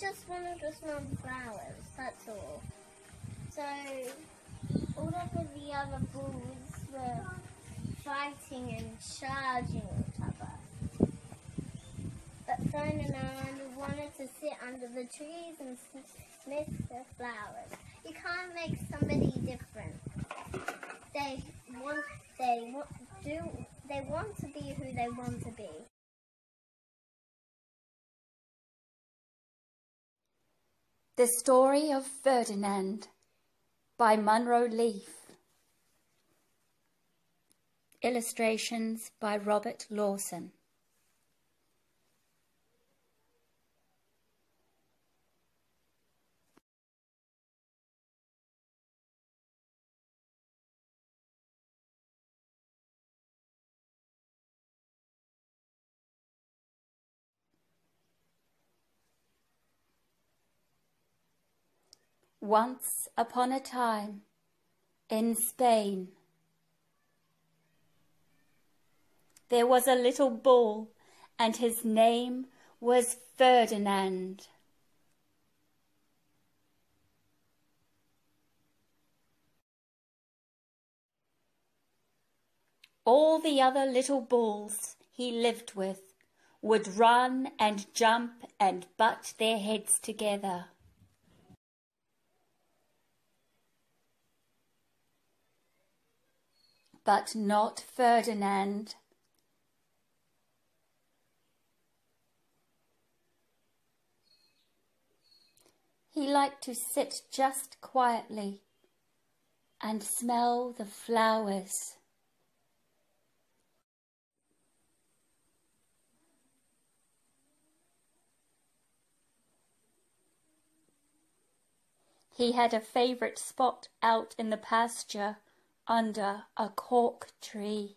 Just wanted to smell flowers, that's all. So all of the other bulls were fighting and charging each other. But Ferdinand wanted to sit under the trees and sniff the flowers. You can't make somebody different. They want they want do they want to be who they want to be. The Story of Ferdinand by Munro Leaf. Illustrations by Robert Lawson. Once upon a time in Spain there was a little bull and his name was Ferdinand. All the other little bulls he lived with would run and jump and butt their heads together. But not Ferdinand. He liked to sit just quietly and smell the flowers. He had a favourite spot out in the pasture under a cork tree.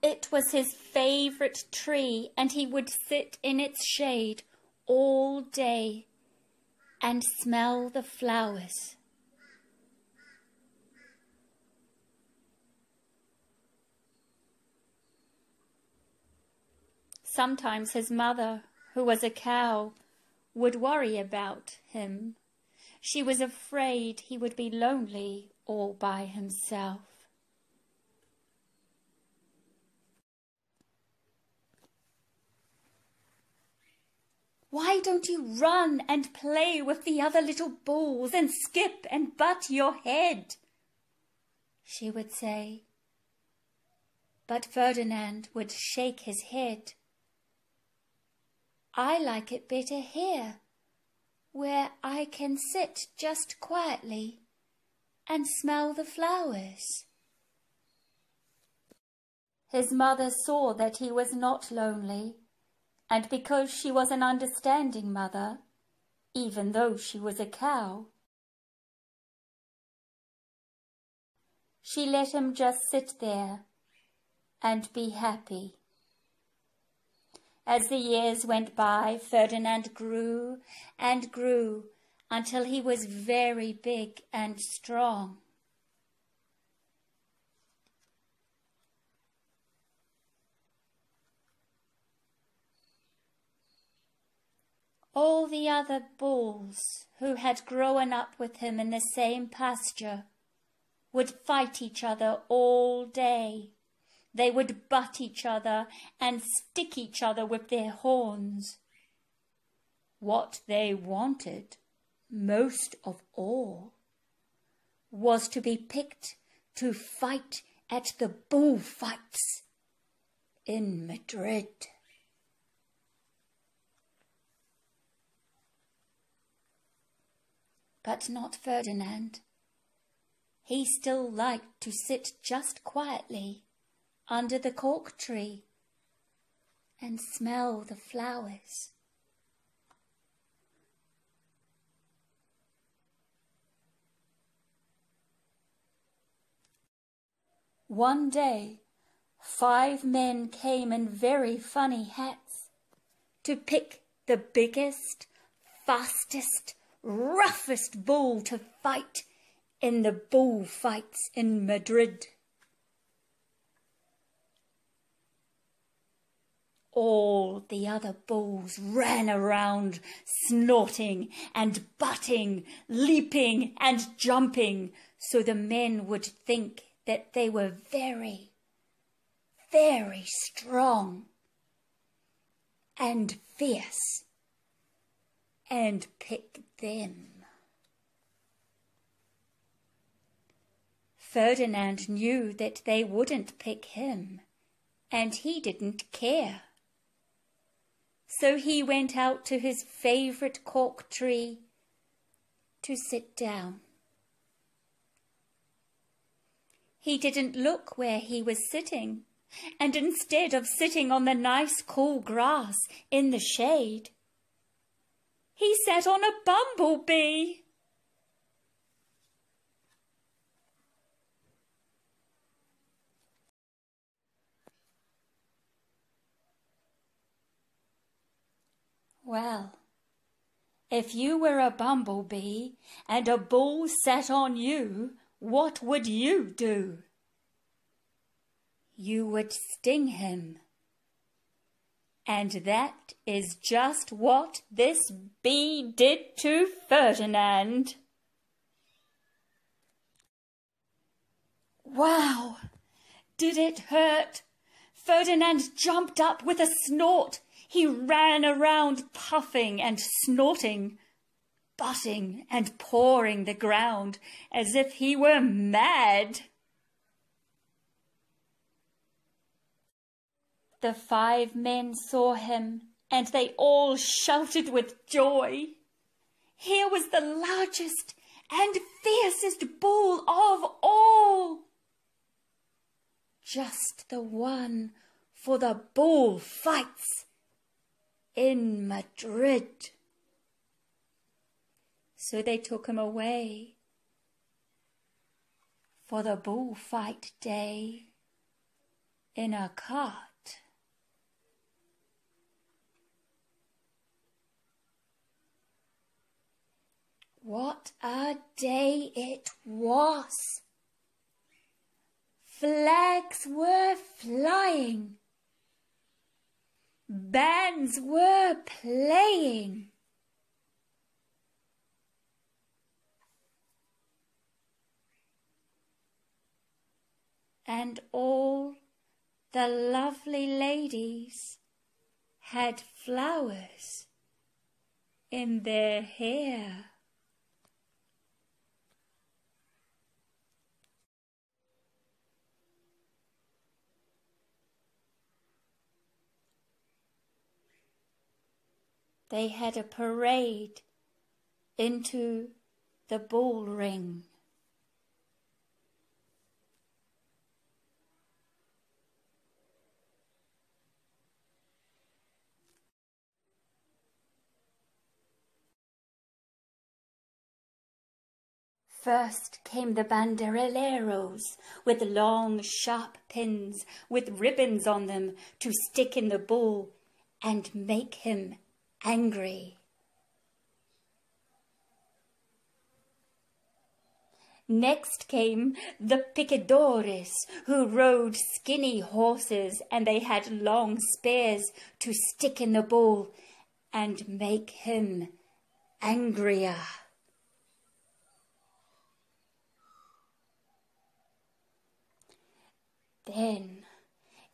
It was his favourite tree, and he would sit in its shade all day and smell the flowers. Sometimes his mother, who was a cow, would worry about him. She was afraid he would be lonely all by himself. Why don't you run and play with the other little bulls and skip and butt your head? She would say. But Ferdinand would shake his head. I like it better here, where I can sit just quietly and smell the flowers. His mother saw that he was not lonely, and because she was an understanding mother, even though she was a cow, she let him just sit there and be happy. As the years went by, Ferdinand grew and grew until he was very big and strong. All the other bulls who had grown up with him in the same pasture would fight each other all day they would butt each other and stick each other with their horns. What they wanted, most of all, was to be picked to fight at the bullfights in Madrid. But not Ferdinand. He still liked to sit just quietly under the cork tree and smell the flowers. One day, five men came in very funny hats to pick the biggest, fastest, roughest bull to fight in the bullfights in Madrid. All the other bulls ran around, snorting and butting, leaping and jumping, so the men would think that they were very, very strong and fierce and pick them. Ferdinand knew that they wouldn't pick him, and he didn't care. So he went out to his favourite cork tree to sit down. He didn't look where he was sitting, and instead of sitting on the nice cool grass in the shade, he sat on a bumblebee. Well, if you were a bumblebee and a bull sat on you, what would you do? You would sting him. And that is just what this bee did to Ferdinand. Wow! Did it hurt? Ferdinand jumped up with a snort. He ran around puffing and snorting, butting and pawing the ground as if he were mad. The five men saw him, and they all shouted with joy. Here was the largest and fiercest bull of all. Just the one for the bull fights in Madrid. So they took him away for the bullfight day in a cart. What a day it was! Flags were flying. Bands were playing. And all the lovely ladies had flowers in their hair. They had a parade into the bull ring. First came the banderilleros with long, sharp pins with ribbons on them to stick in the bull and make him angry. Next came the picadores, who rode skinny horses, and they had long spears to stick in the bull and make him angrier. Then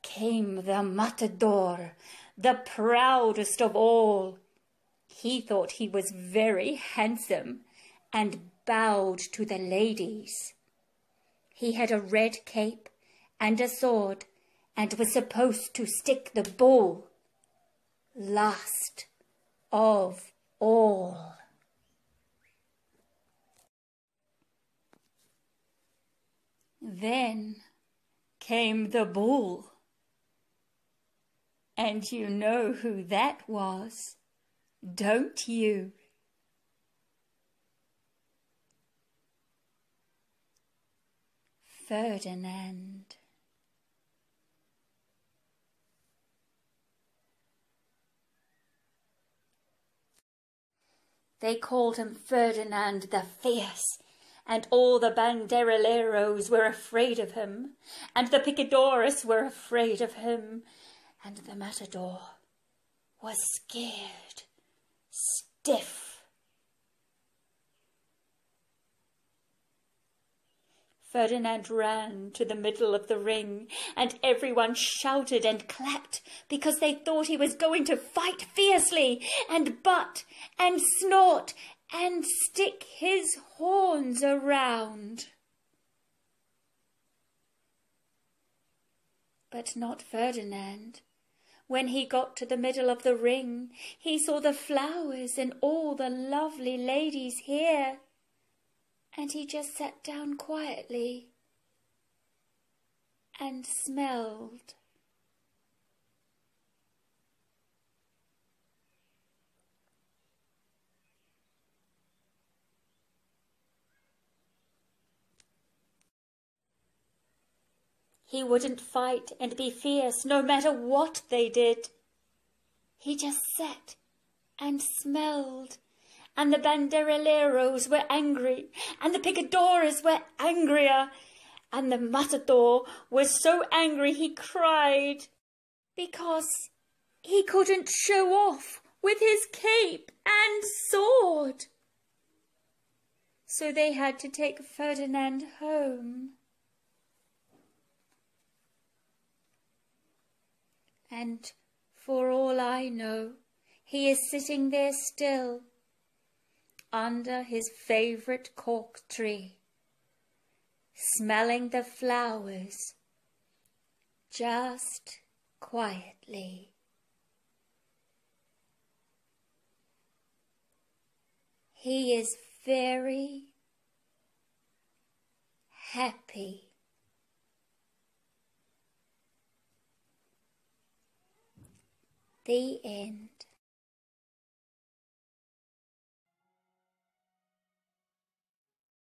came the matador, the proudest of all. He thought he was very handsome and bowed to the ladies. He had a red cape and a sword and was supposed to stick the bull last of all. Then came the bull. And you know who that was, don't you? Ferdinand. They called him Ferdinand the Fierce, and all the banderilleros were afraid of him, and the picadores were afraid of him, and the matador was scared, stiff. Ferdinand ran to the middle of the ring, and everyone shouted and clapped because they thought he was going to fight fiercely and butt and snort and stick his horns around. But not Ferdinand. When he got to the middle of the ring, he saw the flowers and all the lovely ladies here and he just sat down quietly and smelled. He wouldn't fight and be fierce no matter what they did. He just sat and smelled and the banderilleros were angry, and the picadores were angrier, and the matador was so angry he cried because he couldn't show off with his cape and sword. So they had to take Ferdinand home. And for all I know, he is sitting there still under his favourite cork tree, smelling the flowers just quietly. He is very happy. The end.